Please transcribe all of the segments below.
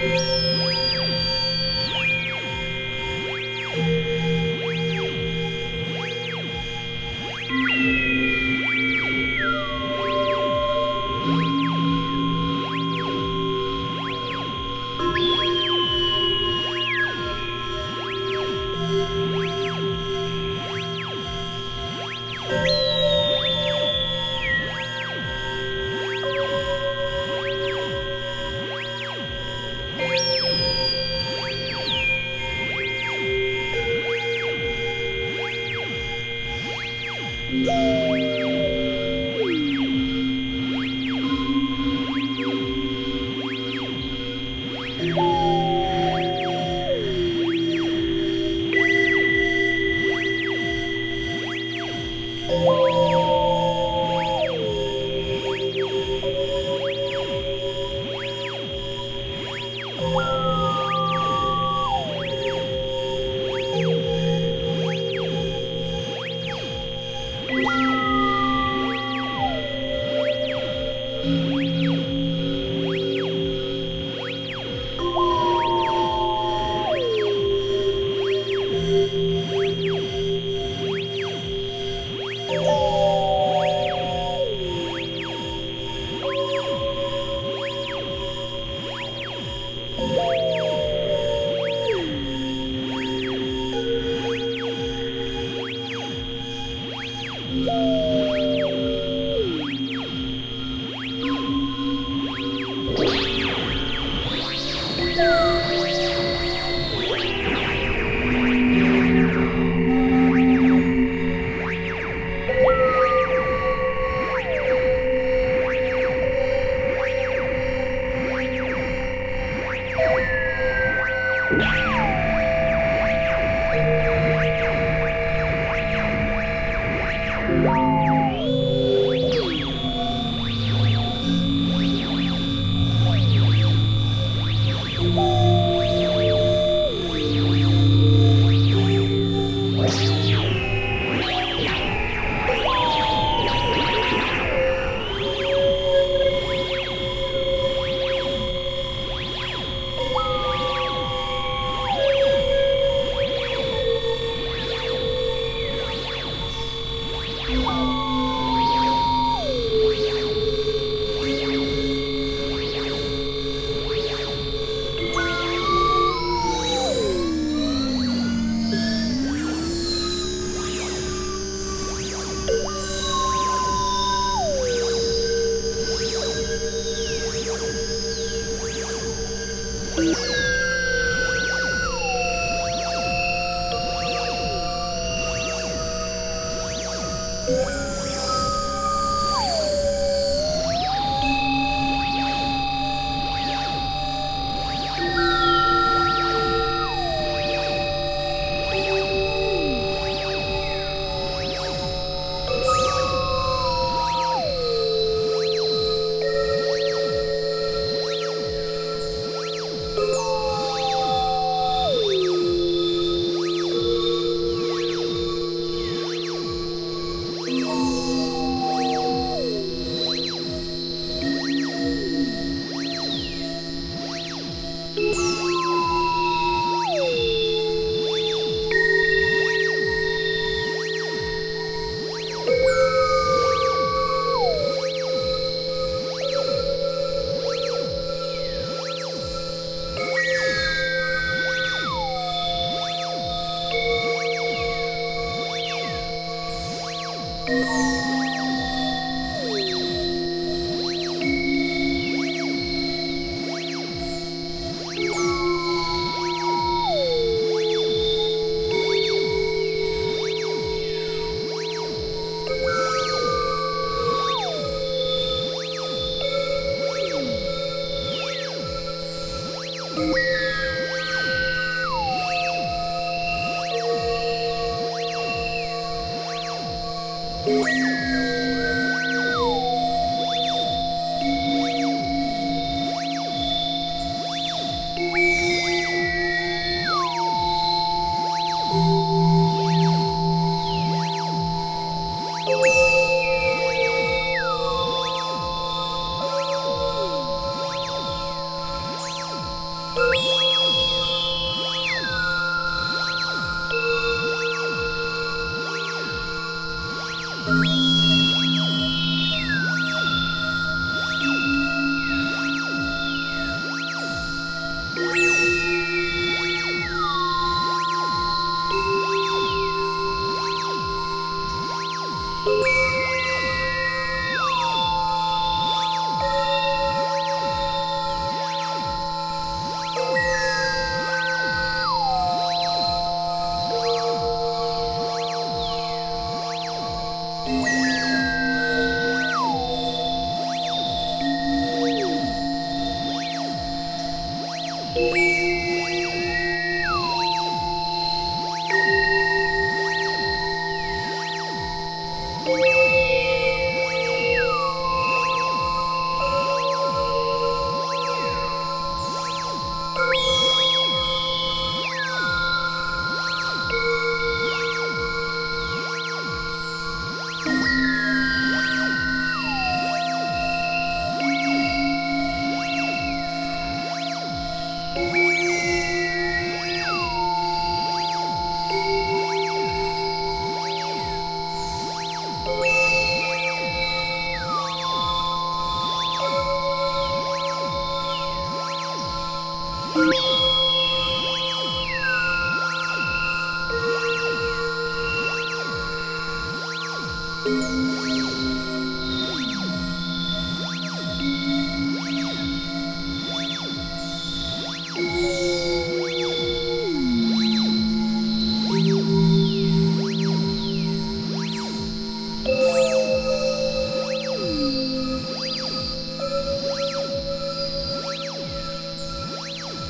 Música Música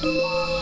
Música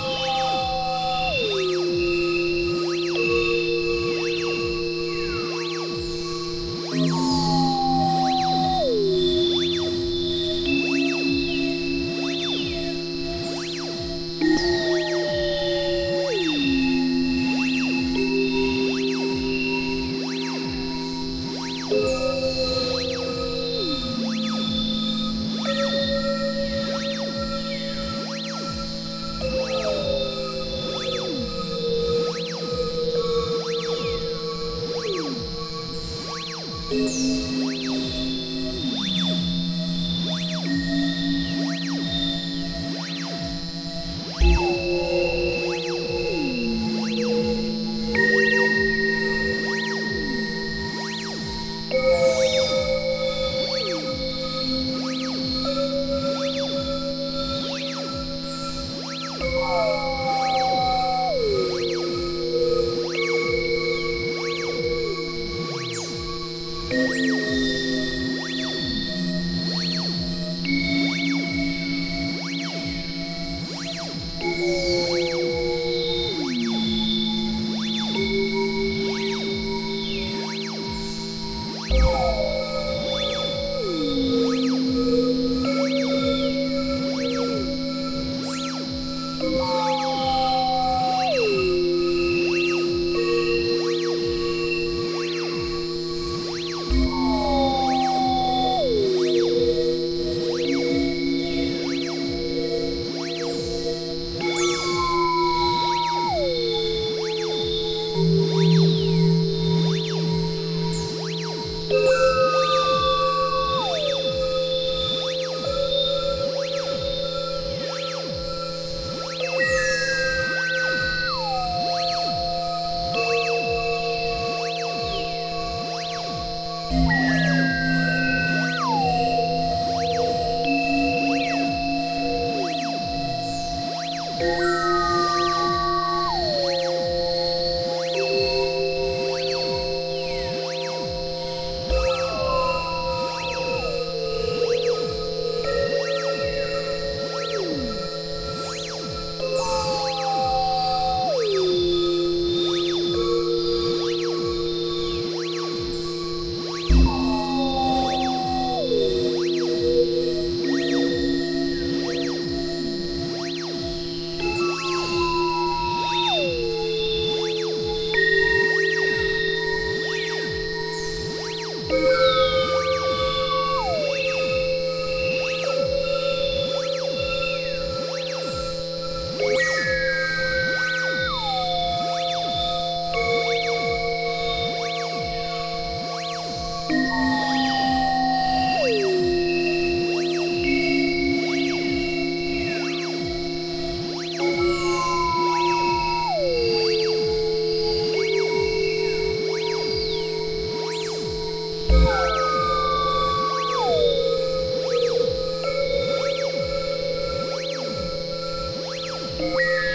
Música